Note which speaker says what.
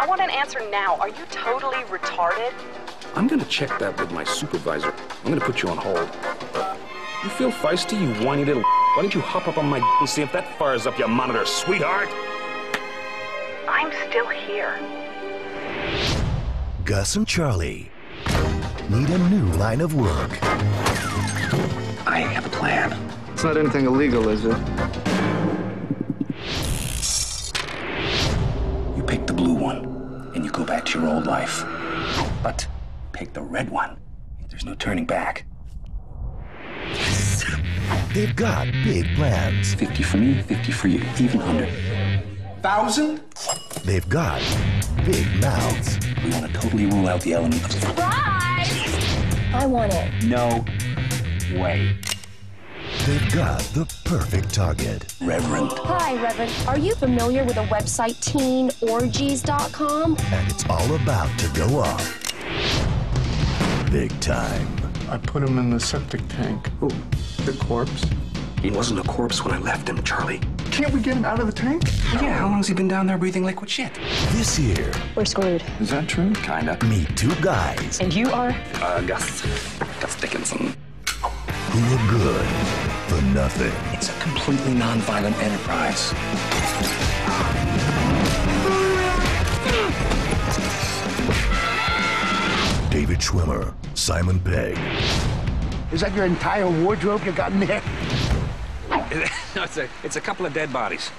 Speaker 1: I want an answer now. Are you totally retarded?
Speaker 2: I'm gonna check that with my supervisor. I'm gonna put you on hold. You feel feisty, you whiny little Why don't you hop up on my and see if that fires up your monitor, sweetheart?
Speaker 1: I'm still here.
Speaker 3: Gus and Charlie need a new line of work.
Speaker 2: I have a plan.
Speaker 4: It's not anything illegal, is it?
Speaker 2: You pick the blue one, and you go back to your old life. But pick the red one. There's no turning back.
Speaker 3: They've got big plans.
Speaker 2: 50 for me, 50 for you, even 100. Thousand?
Speaker 3: They've got big mouths.
Speaker 2: We want to totally rule out the element of surprise.
Speaker 5: I want it.
Speaker 2: No way.
Speaker 3: They've got the perfect target.
Speaker 2: Reverend.
Speaker 5: Hi, Reverend. Are you familiar with the website teenorgies.com?
Speaker 3: And it's all about to go off. Big time.
Speaker 4: I put him in the septic tank.
Speaker 2: Who?
Speaker 4: The corpse.
Speaker 2: He wasn't a corpse when I left him, Charlie.
Speaker 4: Can't we get him out of the tank?
Speaker 2: Yeah, how long's he been down there breathing liquid shit?
Speaker 3: This year,
Speaker 5: We're screwed.
Speaker 4: Is that true?
Speaker 2: Kinda.
Speaker 3: meet two guys
Speaker 5: And you are?
Speaker 2: Uh, Gus. Gus Dickinson.
Speaker 3: who are good for nothing.
Speaker 2: It's a completely non-violent enterprise.
Speaker 3: David Schwimmer, Simon Pegg,
Speaker 6: Is that your entire wardrobe you got in there?
Speaker 2: no, it's a, it's a couple of dead bodies.